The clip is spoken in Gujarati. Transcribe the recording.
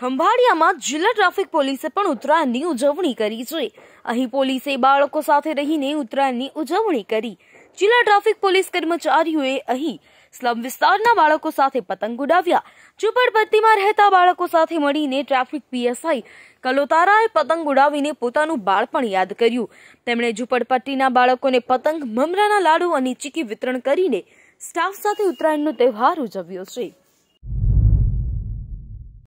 ખંભાળિયામાં જિલ્લા ટ્રાફિક પોલીસે પણ ઉત્તરાયણની ઉજવણી કરી છે. અહીં પોલીસે બાળકો સાથે રહીને ઉત્તરાયણની ઉજવણી કરી. જિલ્લા ટ્રાફિક પોલીસ કર્મચારીઓએ અહીં સ્લમ વિસ્તારના બાળકો સાથે પતંગ ઉડાવ્યા. ઝુંપડપટ્ટીમાં રહેતા બાળકો સાથે મળીને ટ્રાફિક પીએસઆઈ કલોતારાએ પતંગ ઉડાવીને પોતાનું બાળપણ યાદ કર્યું. તેમણે ઝુંપડપટ્ટીના બાળકોને પતંગ, મમરાના લાડુ અને ચીકી વિતરણ કરીને સ્ટાફ સાથે ઉત્તરાયણનો તહેવાર ઉજવ્યો છે.